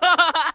Ha ha ha!